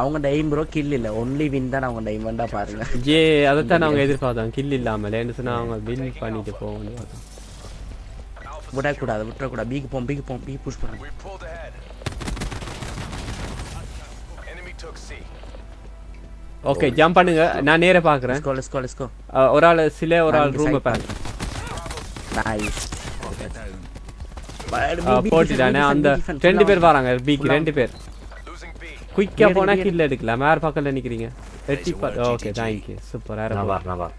அவங்க time bro kill இல்ல. Only win தான் அவங்க டைம் வேண்டா பாருங்க. ஜே அதைத்தான் அவங்க எதிர்பார்த்தாங்க. கில் இல்லாமல். ஏன்னு சொன்னா அவங்க வின் பண்ணிட்டு போகணும் பார்த்தோம். விடக்கூடாது விட்டுறக்கூடாது. பீக்கு போம் பீக்கு போம் பீ புஷ் பண்ணுங்க. ஓகே ஜம்ப் பண்ணுங்க. நான் நேரா பார்க்குறேன் let's go let's go let's go ஒரு ஆள் சில ஒரு ஆள் ரூமை பாருங்க. நைஸ் போட்டுட்டானே. அந்த ரெண்டு பேர் வராங்க. பிக்கு ரெண்டு பேர். குயிக்கா போனா கில் எடுக்கலாம் வேற பக்கத்துல நிக்கிறீங்க எட்டி ஓகே தேங்க்யூ சூப்பர் வேற நான் பார் நான் பார்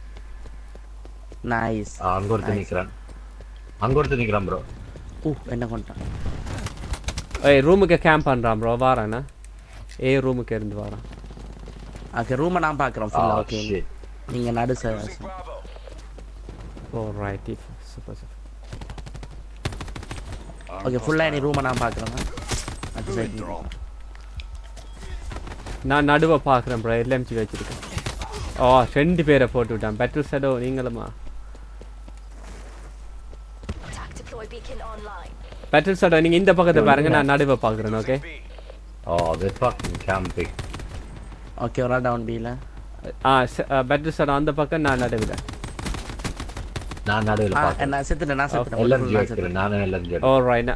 நைஸ் அங்க ஒருத்தர் நிக்கிறான் அங்க ஒருத்தர் நிக்கிறான் ப்ரோ ஊ என்ன கொண்டான் ஏய் ரூமுக்கு கேம்ப் பண்றான் ப்ரோ வாரானா ஏ ரூமுக்கு இருந்து வாரான் ஓகே ரூமை நான் பார்க்குறோம் ஃபுல்லாக ஓகே. நீங்க நடு sir. Oh right super super okay ஃபுல்லாக நீ ரூமை நான் பார்க்குறேன் அது சைட் நான் நடுவை பார்க்குறேன் ப்ரோ எல்எம்ஜி வச்சிருக்கேன்? ஓ ரெண்டு பேரை போட்டு விட்டான். பெட்ரோல் சடோ நீங்களுமா. பெட்ரோல் சடோ நீங்க இந்த பக்கத்தை பாருங்க நான் நடுவை பார்க்குறேன் okay. Oh, this fucking camping. Okay ஒரு டவுன் பியில் ஆ பெட்ரோல் சடோ அந்த பக்கம் நான் நடுவில். நான் நடுவில் பார்த்தேன் நான் செத்துட்டேன் நான் செத்துட்டேன். எல்எம்ஜி வைக்கிறேன் நானும் எல்எம்ஜி ஓ ரைட்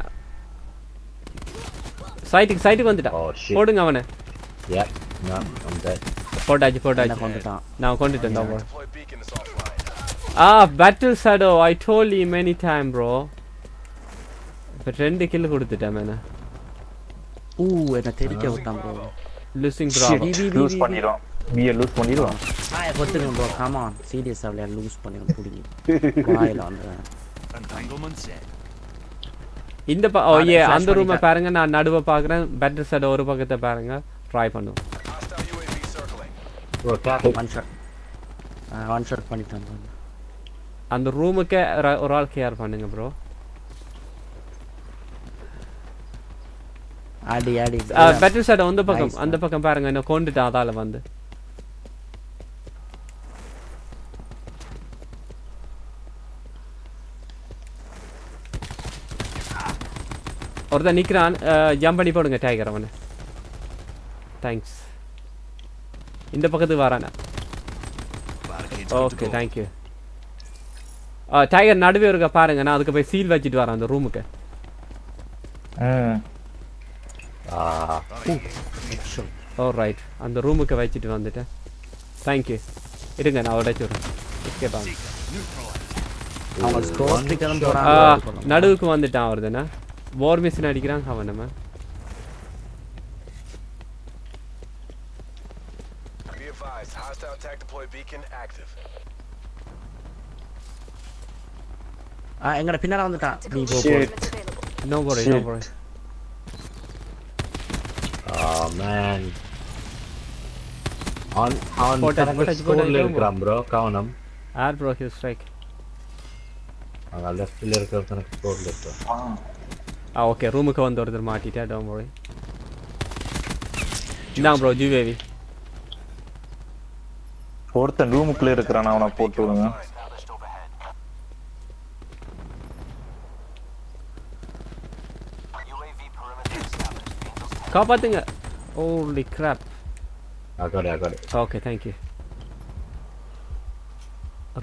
சைட்டுக்கு சைட்டுக்கு வந்துட்டான். போடுங்க அவனை. Yeah, no, I'm dead. போட்டாச்சு போட்டாச்சு. கொண்டுட்டான்? நான் கொண்டுட்டேன் தான். Ah, Battle Shadow. I told you many time, bro. இப்போ ரெண்டு கில் கொடுத்துட்டேன் மேன ஊ என்ன தெரிக்க விட்டான் ப்ரோ லூசிங். ப்ராப்ளம் லூஸ் பண்ணிடுவோம் பிஏ லூஸ் பண்ணிடுவோம் நான் கொத்துருங்க ப்ரோ காமான் சீரியஸாக விளையாட லூஸ் பண்ணி பிடிக்கும் வாயில் வந்து. இந்த ப ஓ ஆ, ஏ அந்த ரூமை. பாருங்க நான் நடுவை பார்க்குறேன். பேட்டில் ஷேடோ ஒரு பக்கத்தை பாருங்க. ட்ரை பண்ணுவோம் tap it. One shot one shot பண்ணிட்டான். அந்த ரூமுக்கே ஒரு ஆள் கேர் பண்ணுங்க ப்ரோ ஆடி ஆடி. பேட்டில் ஷேடோ அந்த பக்கம் அந்த பக்கம் பாருங்க என்ன கொண்டுட்டான் அதால வந்து. ஒருத்தன் நிக்கிறான் ஜம்ப் பண்ணி போடுங்க டைகர் அவனை. தேங்க்ஸ் இந்த பக்கத்துக்கு வரானா ஓகே தேங்க்யூ டைகர் நடுவே இருக்க பாருங்க. நான் அதுக்கு போய் சீல் வச்சுட்டு வரேன் அந்த ரூமுக்கு ஓ. ரைட் அந்த ரூமுக்கு வச்சுட்டு வந்துட்டேன். தேங்க்யூ இருங்க நான் உடைச்சு விட்றேன். ஆ, போறாங்க நடுவுக்கு வந்துட்டான் வருதுண்ணா வார் மிஷின் அடிக்கிறான் அவன் நம்ம. Advised, hostile attack deploy beacon active. I, I'm gonna pin around the top. No worry, no worry. Oh man. On on four gram bro, count them. Air ah, bro, he'll strike. ಆಗ left ಇಲ್ಲಿ ಇರ್ಕೊಂಡು ತನಕ okay, ಆ okay the ಒಂದು mati. Don't worry now bro you baby ஒருத்தன் ரூமுக்குள்ள இருக்கிறான் அவனை போட்டு விடுங்க காப்பாத்துங்க ஓலி graph அகாடு அகாடு okay thank you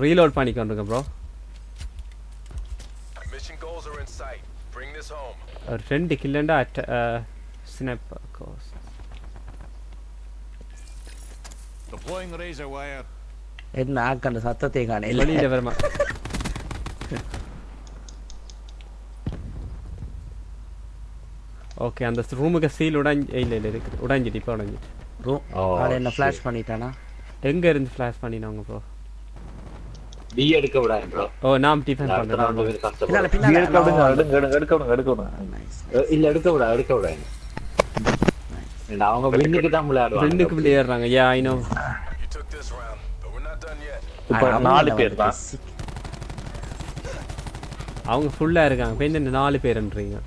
reload பண்ணிக்கொண்டுங்க bro Mission goals are in sight. Bring this home. ரெண்டு கில்லண்டா at snap Deploying razor wire. என்ன ஆக்கண்ட சத்தத்தை காண வெளியில வரமா ஓகே அந்த ரூமுக்கு சீல் உடைஞ்சு இல்ல இல்ல இருக்குது உடைஞ்சிட்டு இப்போ உடைஞ்சிட்டு ரூம் Oh, ஆள் என்ன. ஃபிளாஷ் பண்ணிட்டானா எங்க இருந்து ஃபிளாஷ் பண்ணினாங்க ப்ரோ பி எடுக்க விடாது ப்ரோ ஓ அடுத்த round பண்றேன் கஷ்டப்படும். பின்னால எடுக்க விடுங்க எடுக்க விடுங்க எடுக்க விடுங்க இல்ல எடுக்க விடா எடுக்க விடாது ஏன்னா அவங்க வின்னுக்கு தான் விளையாடுவாங்க. ரெண்டுக்கு விளையாடுறாங்க. Yeah I know. இப்ப நாலு பேர் தான். அவங்க ஃபுல்லா இருக்காங்க. இப்போ இந்த நாலு பேருன்றீங்க.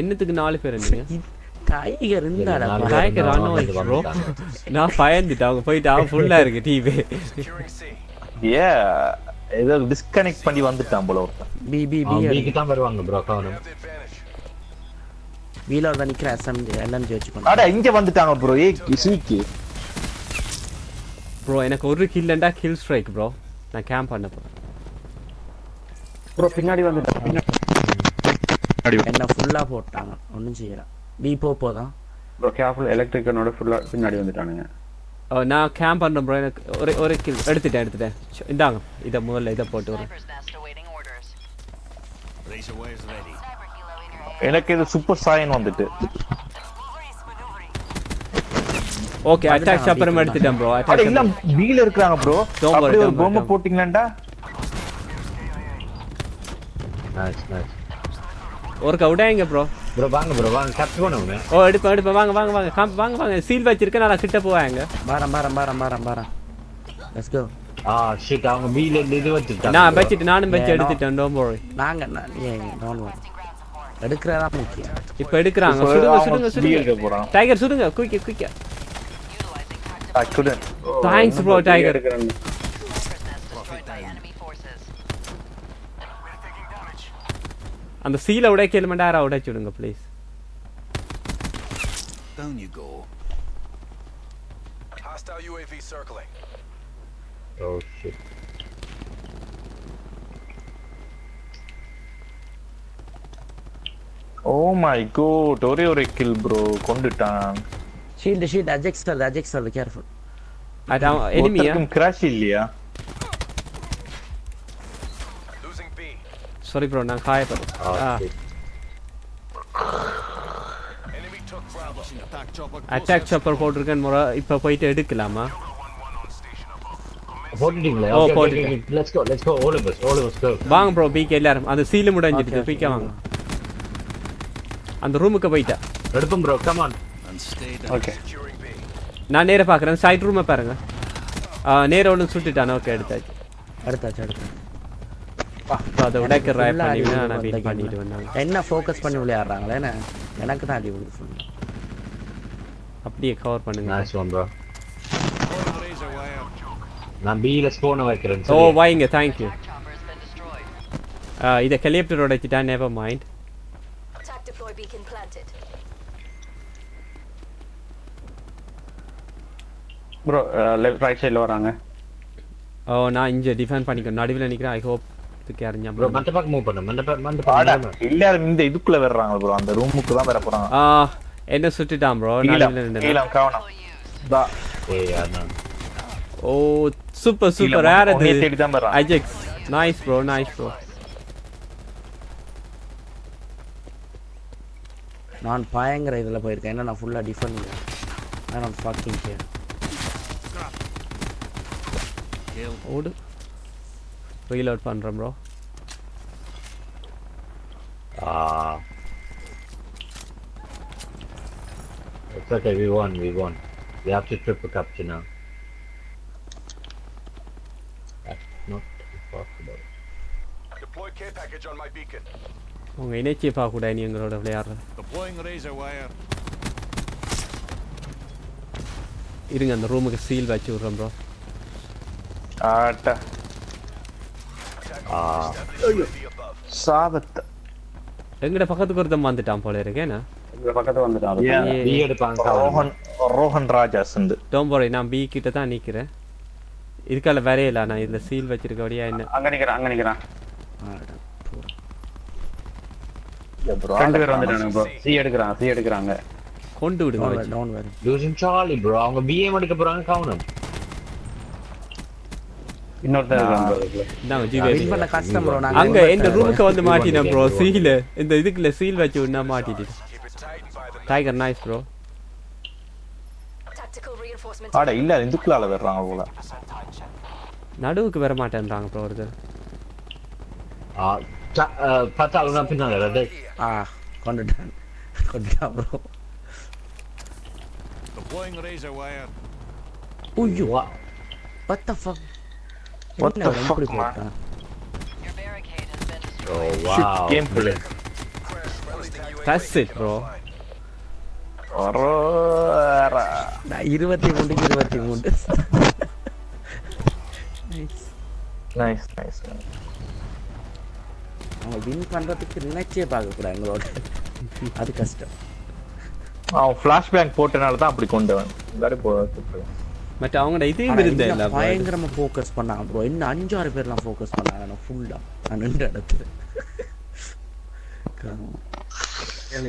என்னத்துக்கு நாலு பேருன்றீங்க? டைகர் இருந்தாடா டைகர் வந்து ப்ரோ. நான் பயந்துட்டேன். அவங்க போயிட்டு அவன் ஃபுல்லா இருக்கு டிவி. ஏ ஏதோ டிஸ்கனெக்ட் பண்ணி வந்துட்டான் போல ஒருத்தன். பி பி பி தான் வருவாங்க ப்ரோ கவனம். வீலர் தான் நிக்கிற எஸ்எம்ஜி எல்எம்ஜி வச்சுக்கணும் அட இங்க வந்துட்டாங்க ப்ரோ ஏ ஸ்வீக்கி ப்ரோ எனக்கு ஒரு கில்லண்டா கில் ஸ்ட்ரைக் ப்ரோ நான் கேம்ப் பண்ண போறேன். ப்ரோ பின்னாடி வந்துட்டான் பின்னாடி. என்ன ஃபுல்லா போட்டாங்க ஒன்றும் செய்யல. பி போ போதான் ப்ரோ கேர்ஃபுல் எலக்ட்ரிக்கனோட ஃபுல்லா பின்னாடி வந்துட்டானுங்க. ஓ, நான் கேம்ப் பண்ணுறேன் ப்ரோ எனக்கு ஒரு ஒரு கில் எடுத்துட்டேன் எடுத்துட்டேன். இந்தாங்க. இதை முதல்ல இதை போட்டு வரேன் எனக்கு இது சூப்பர் சாயன் வந்துட்டு. ஓகே அட்டாக் அப்புறம் எடுத்துட்டேன் ப்ரோ அட இல்ல அட்டாக் வீல இருக்காங்க ப்ரோ அப்படியே ஒரு don't- போட்டீங்களாண்டா? நைஸ் நைஸ் ஒருக்கா விடாங்க ப்ரோ ப்ரோ வாங்க ப்ரோ வாங்க கேப்சர் பண்ணுங்க ஓ எடுப்பேன் எடுப்பேன் வாங்க வாங்க வாங்க. காம் வாங்க வாங்க. சீல் வச்சிருக்கேன் நான் கிட்ட போவாங்க பாரம் பாரம் பாரம் பாரம் பாரம் லெட்ஸ் கோ ஆ ஷிட் அவங்க இருந்து இது வச்சிருக்காங்க நான். வச்சுட்டு நானும் வச்சு. எடுத்துட்டேன் டோம் போய் நாங்க நான் ஏன் டோன்ட் வரி எடுக்கிறதா முக்கியம் இப்போ எடுக்கிறாங்க இப்ப சுடுங்க அவங்க சுடுங்க B சுடுங்க எடுக்க போறாங்க. டைகர் சுடுங்க குயிக்க குயிக்க I couldn't. Thanks bro tiger எடுக்கிறாங்க Sniper's nest destroyed by enemy forces. அந்த சீலை உடைக்க மட்டும் யாரா உடைச்சு விடுங்க please Down you go. Hostile UAV circling. Oh shit. Oh my god, ஒரே ஒரு கில் ப்ரோ கொண்டுட்டான். ஷீல்டு ஷீல்டு அஜெக்ஸ் வருது அஜெக்ஸ் வருது கேர்ஃபுல் அது அவன் எனிமியா கிராஷ் இல்லையா. சாரி ப்ரோ நான் Oh attack chopper. Attack chopper போட்டிருக்கேன் முறை இப்போ போயிட்டு எடுக்கலாமா? போட்டுட்டீங்களா? ஓ, okay, போட்டுட்டேன். Let's go, let's go, all of us, all of us go. வாங்க ப்ரோ பிக்கு எல்லாரும். அந்த சீலு பிக்க okay. வாங்க. அந்த ரூமுக்கு போயிட்டேன் எடுப்போம் bro, come on. And stay down. Okay. நான் நேரா பார்க்குறேன் சைட் ரூமை பாருங்க நேரா ஒன்று சுட்டுட்டான் ஓகே எடுத்தாச்சு அடுத்தாச்சு அடுத்தாச்சு இப்போ அதை உடைக்க ட்ரை full ஆ அடி பண்ணி விழுது நான் வெயிட். பண்ணிட்டு வந்தாங்க என்ன ஃபோக்கஸ் பண்ணி விளையாடுறாங்களே என்ன எனக்கு தான் அடி விழுது ஃபுல்லாக அப்படியே கவர் பண்ணுங்க. Deploying razor wire. நான் B ல spawn அ வைக்கிறேன் ஓ? வாங்க been destroyed. இதை helicopter உடைச்சிட்டா never mind Deploy beacon planted. Bro left right சைடுல வராங்க. ஓ நான் இங்கே டிஃபெண்ட் பண்ணிக்கணும் நடுவில் நிற்கிறேன் ஐ ஹோப் இதுக்கு அறிஞ்சா Bro, மத்த பக்கம் move பண்ணு, மத்த பக்கம், மத்த பக்கம். எல்லாரும் இந்த இதுக்குள்ள வர்றாங்க ப்ரோ அந்த ரூமுக்கு தான் வர போறாங்க. ஆ என்ன சுட்டுட்டான் ப்ரோ நடுவில் நின்று கீழம் கவனம். தா. ஏய், அதான். ஓ சூப்பர் சூப்பர் வர்றான். Ajax nice bro nice bro நான் பயங்கர இதில் போயிருக்கேன் ஏன்னா நான் ஃபுல்லாக டிஃபன் நான் ஃபக்கிங் கேர் Kill. ஓடு ரீலோட் பண்ணுறேன் bro Ah. It's okay, we won, we won. We have to triple capture now. That's not possible. Deploy care package on my beacon. உங்கள் இணைச்சியப்பா கூட நீ எங்களோட விளையாடுறது wire. இருங்க அந்த ரூமுக்கு சீல் வச்சு விட்றேன் ப்ரோ ஆட்டா Ah. சாபத்தை எங்கட பக்கத்துக்கு ஒருத்தன் வந்துட்டான் போல எடுப்பாங்க ரோஹன் ரோஹன் ராஜாஸ் உண்டு டோம் போறே நான் பி கிட்ட தான் நிற்கிறேன் இதுக்கால வரையில நான் இதில் சீல் வச்சிருக்கபடியா என்ன அங்க நிக்கிறான் அங்க நிக்கிறான் இல்ல bro, ரெண்டு பேர் ஆளை வந்துட்டானுங்க ப்ரோ சி எடுக்கிறான் சி எடுக்கிறாங்க. கொண்டு விடுங்க வச்சு. டவுன். அவங்க எடுக்க போறாங்க அங்க இந்த ரூமுக்கு வந்து மாட்டினேன் ப்ரோ சீல இந்த இதுக்குள்ள சீல் வச்சு டைகர் நைஸ் ப்ரோ இல்ல இதுக்குள்ளால வர்றாங்க போல. நடுவுக்கு வர மாட்டேன்றாங்க ப்ரோ ஒருத்தர். Ah, cha- uh, பார்த்தா அவங்க பின்னால வருது. ஆ கொண்டுட்டான் கொண்டுட்டான் bro Deploying razor wire. உய்யோ What? what the fuck What என்ன the அவன் fuck, இப்படி man? போட்டான் Your barricade has been Oh, destroyed. wow. game play. That's it bro வரோரா. நான் இருபத்தி மூணுக்கு இருபத்தி மூணு Nice, nice, nice. அவங்க வின் பண்றதுக்கு நினைச்சே பார்க்க கூடாது எங்களோட. அது கஷ்டம். அவன் ஃபிளாஷ் பேங்க் போட்டனால தான் அப்படி கொண்டு வந்தேன் இல்லாட்டி போ மற்ற அவங்களோட இதே bro. பயங்கரமா ஃபோக்கஸ் பண்ணாங்க ப்ரோ இன்னும் அஞ்சு ஆறு பேர்லாம் ஃபோக்கஸ் பண்ணாங்க நான் ஃபுல்லா நான் நின்ற இடத்துல.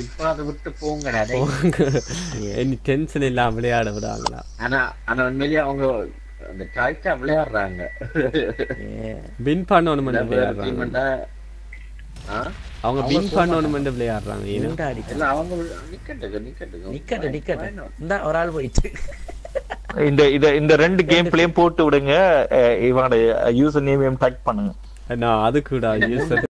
இப்ப அதை விட்டு போங்கடா டேய். இனி டென்ஷன் இல்லாம விளையாட விடாங்களா ஆனா ஆனா உண்மையிலேயே அவங்க அந்த டாய்ட்டா விளையாடுறாங்க. ஏ வின் பண்ணணும் விளையாடுறாங்க? அவங்க அவங்க வின் போக பண்ணணும் விளையாடுறாங்க ஏன்னா இல்ல அவங்க நிக்கட்டுங்க நிக்கட்டுங்க நிக்கட்டு நிக்கட்டு. இந்த ஒரு ஆள் போயிட்டு. இந்த இத இந்த ரெண்டு கேம் பிளேயும் போட்டு விடுங்க. இவனோட யூசர் நேமையும் டைப் பண்ணுங்க. நான் அது கூட யூஸ்